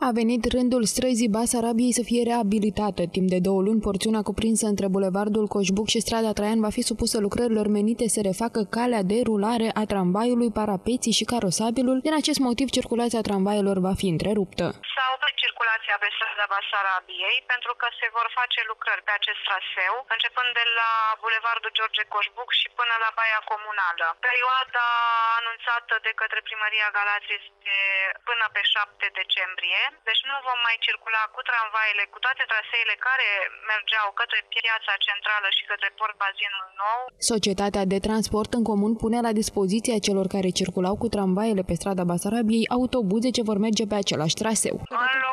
A venit rândul străzii Basarabiei să fie reabilitată. Timp de două luni, porțiunea cuprinsă între Bulevardul Coșbuc și strada Traian va fi supusă lucrărilor menite să refacă calea de rulare a tramvaiului, parapeții și carosabilul. Din acest motiv, circulația tramvaielor va fi întreruptă. S-a oprit circulația pe strada Basarabiei pentru că se vor face lucrări pe acest traseu, începând de la Bulevardul George Coșbuc și până la Baia Comunală. Perioada anunțată de către Primăria Galați este până pe 7 decembrie deci nu vom mai circula cu tramvaiele, cu toate traseele care mergeau către piața centrală și către port bazinul nou. Societatea de transport în comun pune la dispoziția celor care circulau cu tramvaiele pe strada Basarabiei autobuze ce vor merge pe același traseu. Înlocuim doar traseul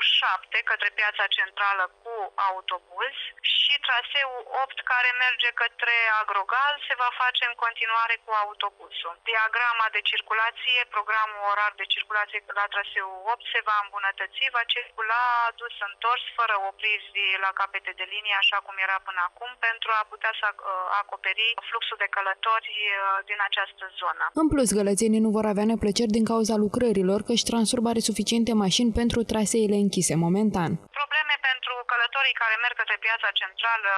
Bonjour, 7 către piața centrală cu autobuz și traseul 8 care merge către Agrogaz se va face în continuare cu autobuzul. Diagrama de circulație, programul orar de circulație la traseul 8 se va îmbunătăți, va circula dus întors, fără opriri la capete de linie, așa cum era până acum, pentru a putea să uh, acoperi fluxul de călători uh, din această zonă. În plus, gălățenii nu vor avea neplăceri din cauza lucrărilor, căci Transurb are suficiente mașini pentru traseele închise momentan. Probleme pentru călătorii care merg către piața centrală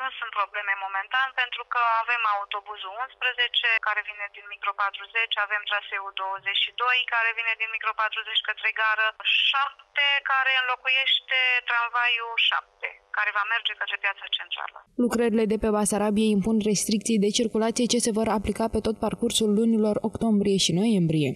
nu sunt probleme momentan pentru că avem autobuzul 11 care vine din micro 40, avem traseul 22 care vine din micro 40 către gară, 7 care înlocuiește tramvaiul 7 care va merge către piața centrală. Lucrările de pe Basarabie impun restricții de circulație ce se vor aplica pe tot parcursul lunilor octombrie și noiembrie.